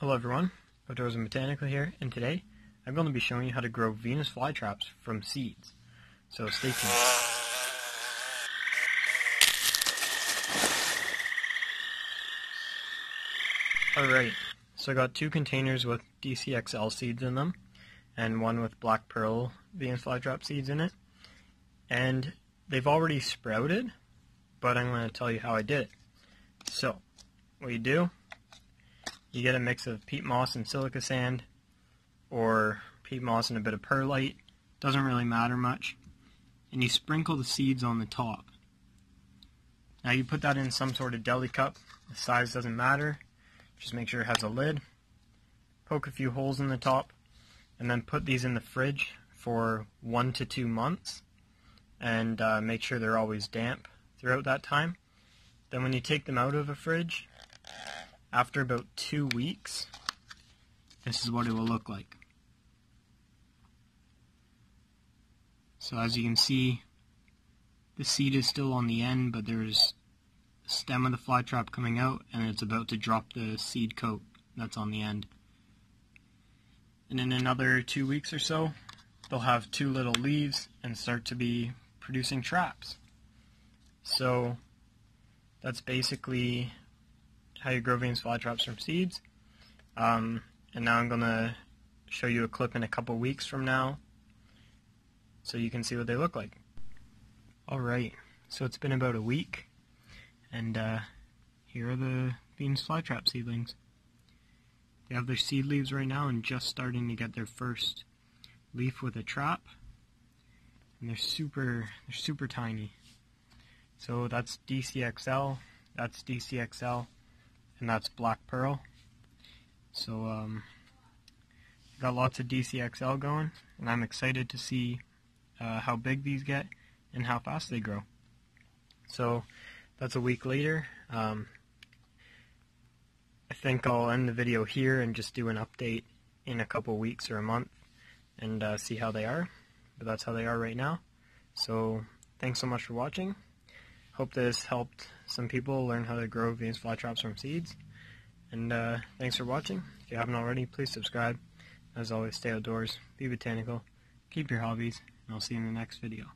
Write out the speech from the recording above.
Hello everyone, Outdoors Botanical here, and today I'm going to be showing you how to grow Venus flytraps from seeds. So stay tuned. Alright, so I got two containers with DCXL seeds in them, and one with Black Pearl Venus flytrap seeds in it. And they've already sprouted, but I'm going to tell you how I did it. So, what you do you get a mix of peat moss and silica sand, or peat moss and a bit of perlite. Doesn't really matter much. And you sprinkle the seeds on the top. Now you put that in some sort of deli cup. The size doesn't matter. Just make sure it has a lid. Poke a few holes in the top. And then put these in the fridge for one to two months. And uh, make sure they're always damp throughout that time. Then when you take them out of a fridge, after about two weeks, this is what it will look like. So as you can see, the seed is still on the end, but there's the stem of the fly trap coming out, and it's about to drop the seed coat that's on the end. And in another two weeks or so, they'll have two little leaves and start to be producing traps. So that's basically how you grow Venus fly flytraps from seeds. Um, and now I'm going to show you a clip in a couple weeks from now so you can see what they look like. Alright, so it's been about a week and uh, here are the Venus flytrap seedlings. They have their seed leaves right now and just starting to get their first leaf with a trap. And they're super, they're super tiny. So that's DCXL, that's DCXL, and that's Black Pearl. So um, got lots of DCXL going, and I'm excited to see uh, how big these get and how fast they grow. So that's a week later. Um, I think I'll end the video here and just do an update in a couple weeks or a month and uh, see how they are. But that's how they are right now. So thanks so much for watching. Hope this helped some people learn how to grow Venus flytraps from seeds. And uh, thanks for watching. If you haven't already, please subscribe. As always, stay outdoors, be botanical, keep your hobbies, and I'll see you in the next video.